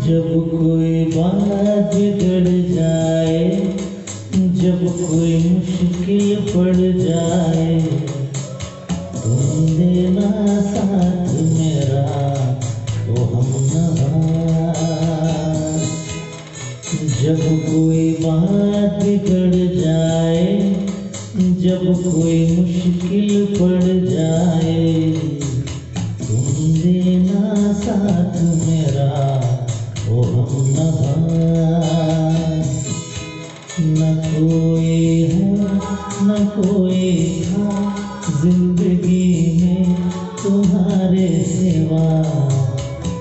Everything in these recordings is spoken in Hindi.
जब कोई बात बिगड़ जाए, जब कोई मुश्किल पड़ जाए तुम देना साथ मेरा तो हम जब कोई बात बिगड़ जाए, जब कोई मुश्किल पड़ जाए तुम देना साथ कोई था ज़िंदगी में तुम्हारे सिवा।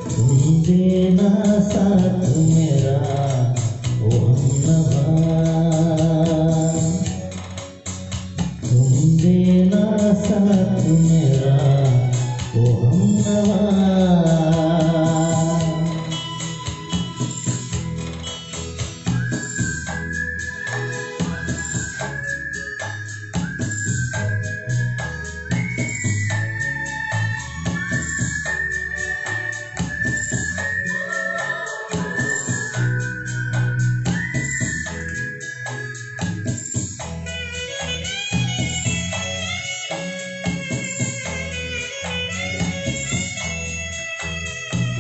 तुम देना साथ मेरा, ओ तुम देना साथ मेरा, ओ हमनवा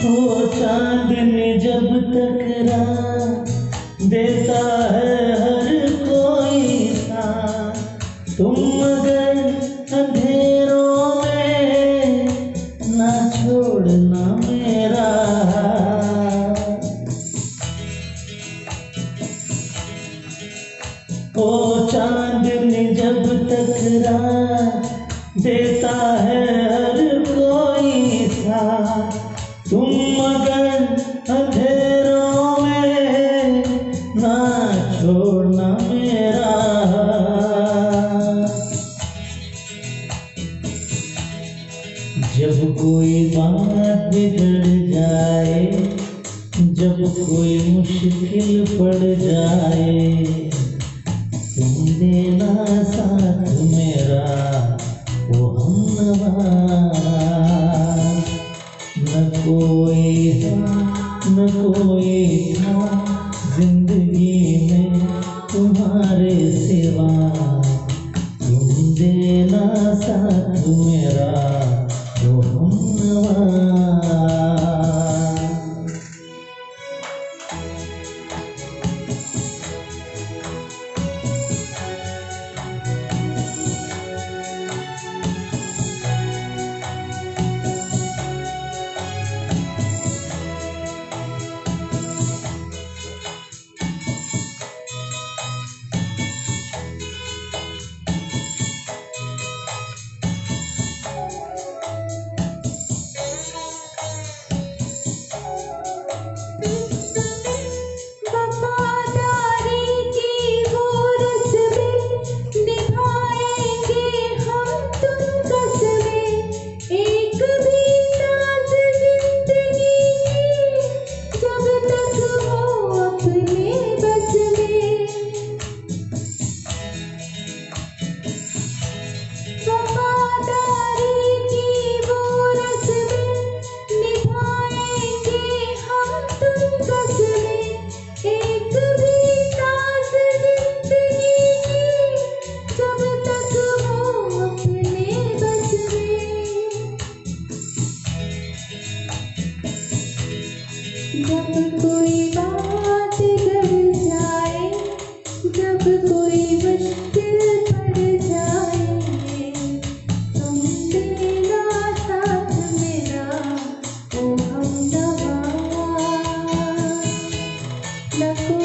हो चांदनी जब टकरा देता है हर कोई सा तुम मगर अंधेरों में ना छोड़ना मेरा ओ चांदनी जब टकरा देता है हर कोई सा तुम Thank you.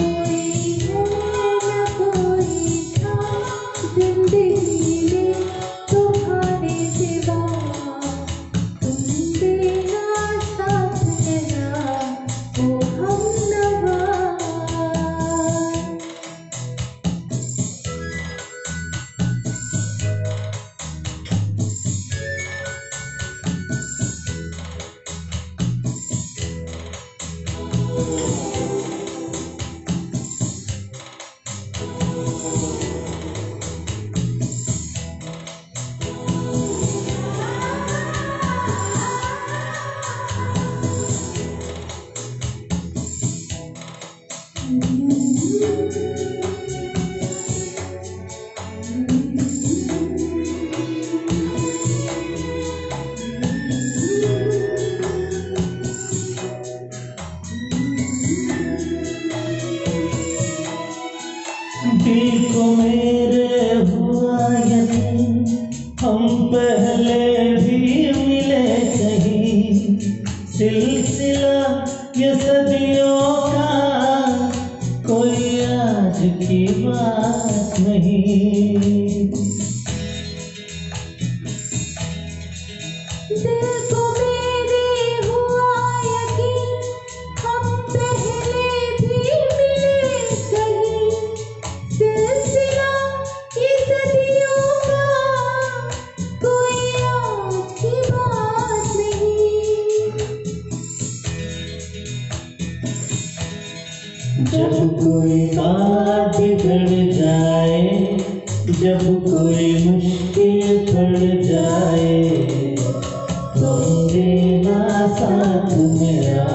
दिल को मेरे हुआ यकीन हम पहले भी मिले कहीं। सिलसिला ये सद जब कोई बात बिगड़ जाए जब कोई मुश्किल पड़ जाए तो देना साथ मेरा